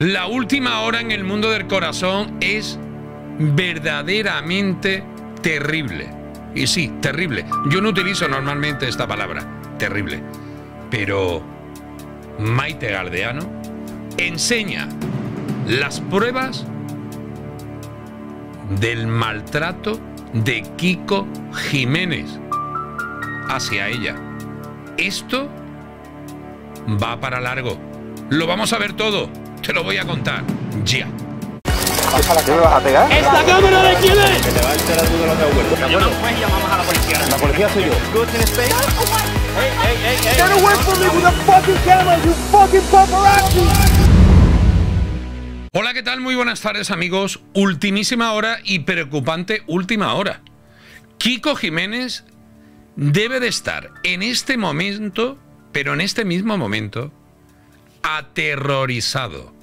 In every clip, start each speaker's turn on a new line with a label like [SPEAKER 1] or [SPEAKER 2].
[SPEAKER 1] La última hora en el mundo del corazón es verdaderamente terrible. Y sí, terrible. Yo no utilizo normalmente esta palabra, terrible. Pero Maite Galdeano enseña las pruebas del maltrato de Kiko Jiménez hacia ella. Esto va para largo. Lo vamos a ver todo. Te lo voy a contar ya.
[SPEAKER 2] ¿Qué me vas a pegar?
[SPEAKER 3] ¿Esta cámara de quién es?
[SPEAKER 2] Que te va a enterar tú de lo que ocurrido.
[SPEAKER 3] Yo no, pues llamamos a la policía.
[SPEAKER 2] La policía soy yo.
[SPEAKER 3] Hey, hey, hey, hey.
[SPEAKER 4] Get away from me with a fucking camera, you fucking paparazzi!
[SPEAKER 1] Hola, ¿qué tal? Muy buenas tardes, amigos. Ultimísima hora y preocupante última hora. Kiko Jiménez debe de estar en este momento, pero en este mismo momento, aterrorizado.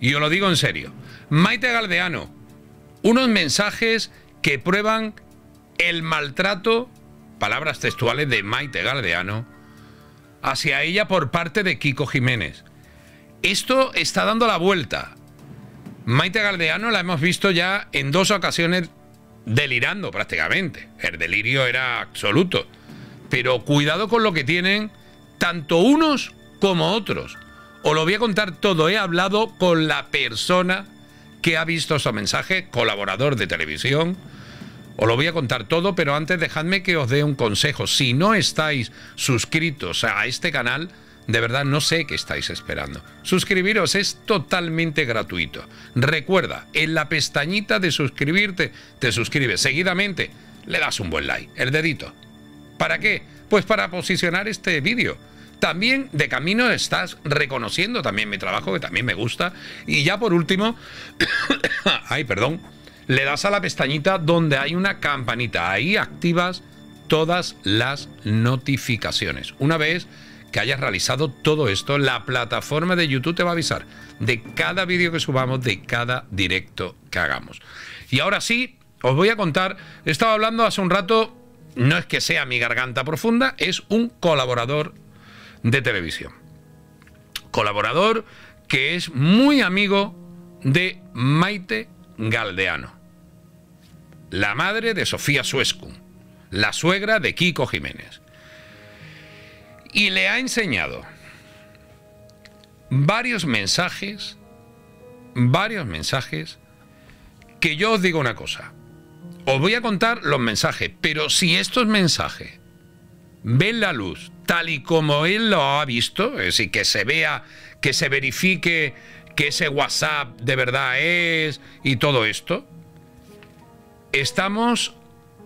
[SPEAKER 1] Y os lo digo en serio. Maite Galdeano, unos mensajes que prueban el maltrato, palabras textuales de Maite Galdeano, hacia ella por parte de Kiko Jiménez. Esto está dando la vuelta. Maite Galdeano la hemos visto ya en dos ocasiones delirando prácticamente. El delirio era absoluto. Pero cuidado con lo que tienen tanto unos como otros. Os lo voy a contar todo. He hablado con la persona que ha visto ese mensaje, colaborador de televisión. Os lo voy a contar todo, pero antes dejadme que os dé un consejo. Si no estáis suscritos a este canal, de verdad no sé qué estáis esperando. Suscribiros es totalmente gratuito. Recuerda, en la pestañita de suscribirte, te suscribes seguidamente, le das un buen like, el dedito. ¿Para qué? Pues para posicionar este vídeo. También de camino estás reconociendo también mi trabajo, que también me gusta. Y ya por último, ay, perdón, le das a la pestañita donde hay una campanita. Ahí activas todas las notificaciones. Una vez que hayas realizado todo esto, la plataforma de YouTube te va a avisar de cada vídeo que subamos, de cada directo que hagamos. Y ahora sí, os voy a contar, estaba hablando hace un rato, no es que sea mi garganta profunda, es un colaborador de televisión. Colaborador que es muy amigo de Maite Galdeano, la madre de Sofía Suescun, la suegra de Kiko Jiménez. Y le ha enseñado varios mensajes, varios mensajes, que yo os digo una cosa. Os voy a contar los mensajes, pero si estos mensajes ven la luz tal y como él lo ha visto, es decir, que se vea, que se verifique que ese WhatsApp de verdad es y todo esto, estamos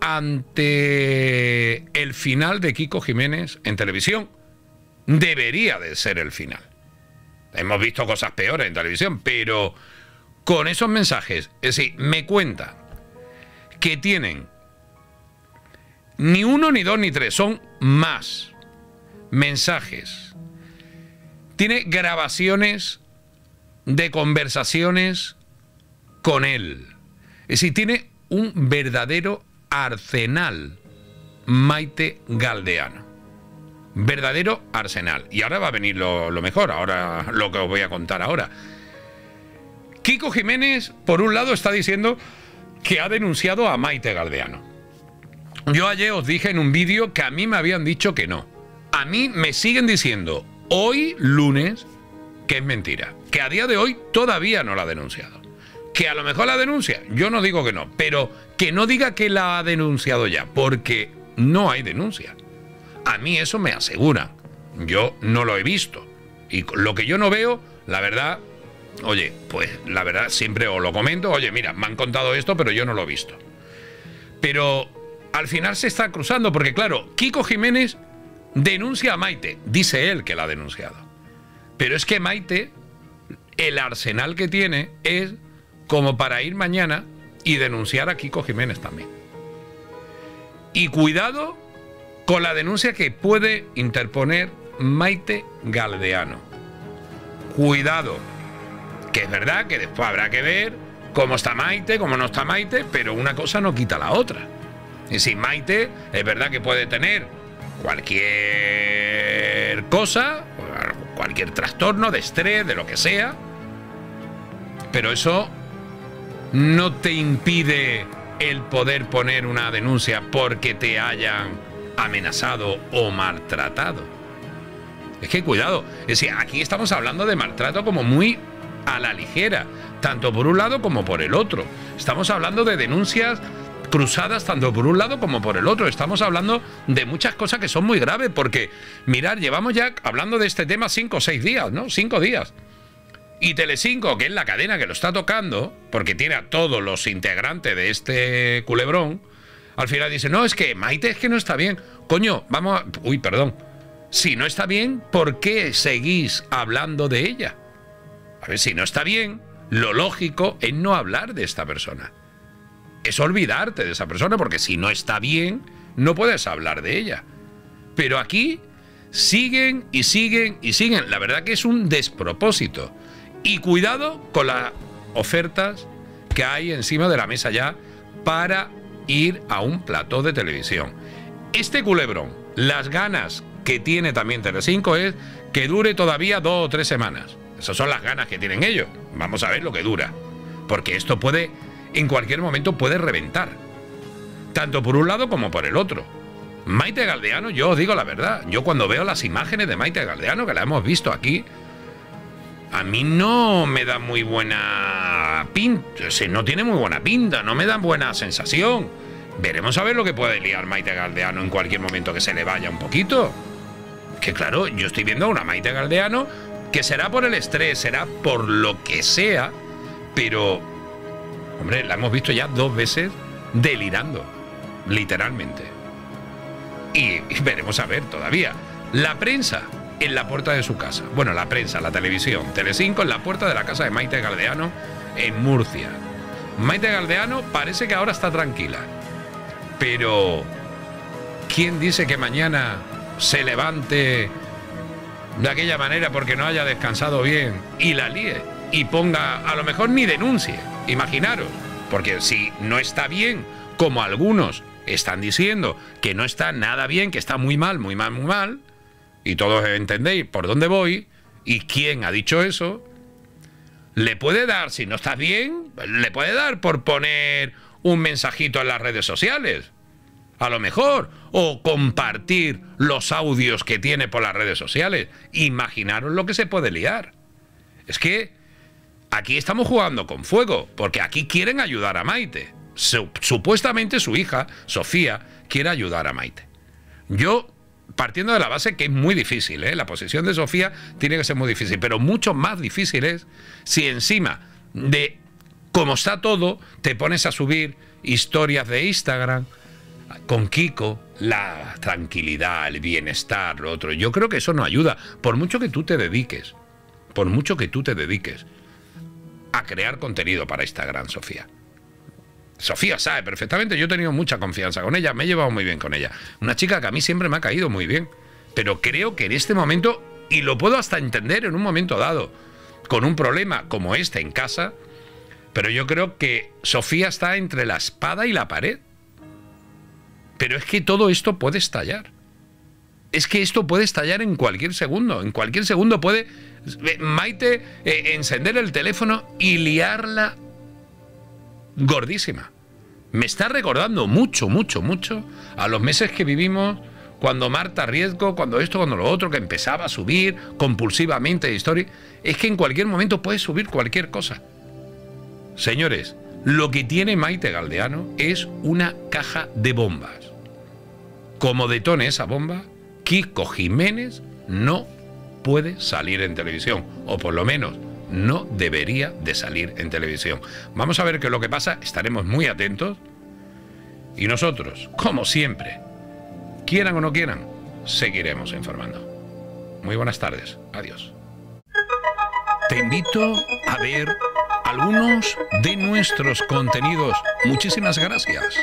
[SPEAKER 1] ante el final de Kiko Jiménez en televisión. Debería de ser el final. Hemos visto cosas peores en televisión, pero con esos mensajes, es decir, me cuenta que tienen ni uno, ni dos, ni tres, son más mensajes. Tiene grabaciones de conversaciones con él. Es decir, tiene un verdadero arsenal Maite Galdeano. Verdadero arsenal. Y ahora va a venir lo, lo mejor, ahora lo que os voy a contar ahora. Kiko Jiménez, por un lado, está diciendo que ha denunciado a Maite Galdeano. Yo ayer os dije en un vídeo que a mí me habían dicho que no. A mí me siguen diciendo hoy lunes que es mentira. Que a día de hoy todavía no la ha denunciado. Que a lo mejor la denuncia, yo no digo que no, pero que no diga que la ha denunciado ya, porque no hay denuncia. A mí eso me asegura. Yo no lo he visto. Y lo que yo no veo, la verdad, oye, pues la verdad siempre os lo comento, oye, mira, me han contado esto, pero yo no lo he visto. Pero al final se está cruzando, porque claro, Kiko Jiménez denuncia a Maite, dice él que la ha denunciado. Pero es que Maite, el arsenal que tiene es como para ir mañana y denunciar a Kiko Jiménez también. Y cuidado con la denuncia que puede interponer Maite Galdeano. Cuidado, que es verdad que después habrá que ver cómo está Maite, cómo no está Maite, pero una cosa no quita la otra. Y si Maite es verdad que puede tener cualquier cosa, cualquier trastorno de estrés, de lo que sea, Pero eso no te impide el poder poner una denuncia porque te hayan amenazado o maltratado. Es que cuidado, es decir, aquí estamos hablando de maltrato como muy a la ligera, tanto por un lado como por el otro. Estamos hablando de denuncias cruzadas tanto por un lado como por el otro. Estamos hablando de muchas cosas que son muy graves porque, mirar, llevamos ya hablando de este tema cinco o seis días, ¿no? Cinco días. Y Telecinco, que es la cadena que lo está tocando, porque tiene a todos los integrantes de este culebrón, al final dice, no, es que Maite es que no está bien. Coño, vamos a... Uy, perdón. Si no está bien, ¿por qué seguís hablando de ella? A ver, si no está bien, lo lógico es no hablar de esta persona. Es olvidarte de esa persona, porque si no está bien, no puedes hablar de ella. Pero aquí siguen y siguen y siguen. La verdad que es un despropósito. Y cuidado con las ofertas que hay encima de la mesa ya para ir a un plató de televisión. Este culebrón, las ganas que tiene también Telecinco es que dure todavía dos o tres semanas. Esas son las ganas que tienen ellos. Vamos a ver lo que dura. Porque esto puede, en cualquier momento puede reventar. Tanto por un lado como por el otro. Maite Galdeano, yo os digo la verdad, yo cuando veo las imágenes de Maite Galdeano, que la hemos visto aquí, a mí no me da muy buena pinta, no tiene muy buena pinta, no me da buena sensación. Veremos a ver lo que puede liar Maite Galdeano en cualquier momento que se le vaya un poquito. Que claro, yo estoy viendo a una Maite Galdeano que será por el estrés, será por lo que sea, pero, hombre, la hemos visto ya dos veces delirando, literalmente. Y, veremos a ver todavía. La prensa en la puerta de su casa. Bueno, la prensa, la televisión. Telecinco en la puerta de la casa de Maite Galdeano en Murcia. Maite Galdeano parece que ahora está tranquila. Pero, ¿quién dice que mañana se levante de aquella manera porque no haya descansado bien y la líe y ponga, a lo mejor ni denuncie? Imaginaros, porque si no está bien, como algunos están diciendo que no está nada bien, que está muy mal, muy mal, muy mal, y todos entendéis por dónde voy y quién ha dicho eso, le puede dar, si no estás bien, le puede dar por poner un mensajito en las redes sociales. A lo mejor. O compartir los audios que tiene por las redes sociales. Imaginaros lo que se puede liar. Es que aquí estamos jugando con fuego, porque aquí quieren ayudar a Maite. supuestamente su hija, Sofía, quiere ayudar a Maite. Yo, partiendo de la base que es muy difícil, ¿eh? la posición de Sofía tiene que ser muy difícil, pero mucho más difícil es si encima de como está todo, te pones a subir historias de Instagram con Kiko, la tranquilidad, el bienestar, lo otro. Yo creo que eso no ayuda, por mucho que tú te dediques, por mucho que tú te dediques a crear contenido para Instagram, Sofía. Sofía sabe perfectamente, yo he tenido mucha confianza con ella, me he llevado muy bien con ella. Una chica que a mí siempre me ha caído muy bien. Pero creo que en este momento, y lo puedo hasta entender en un momento dado, con un problema como este en casa, pero yo creo que Sofía está entre la espada y la pared. Pero es que todo esto puede estallar. Es que esto puede estallar en cualquier segundo. En cualquier segundo puede eh, Maite eh, encender el teléfono y liarla gordísima. Me está recordando mucho, mucho, mucho a los meses que vivimos cuando Marta Riesgo, cuando esto, cuando lo otro, que empezaba a subir compulsivamente de historia. Es que en cualquier momento puede subir cualquier cosa. Señores, lo que tiene Maite Galdeano es una caja de bombas. Como detone esa bomba, Kiko Jiménez no puede salir en televisión, o por lo menos no debería de salir en televisión. Vamos a ver qué es lo que pasa, estaremos muy atentos. Y nosotros, como siempre, quieran o no quieran, seguiremos informando. Muy buenas tardes, adiós. Te invito a ver algunos de nuestros contenidos. Muchísimas gracias.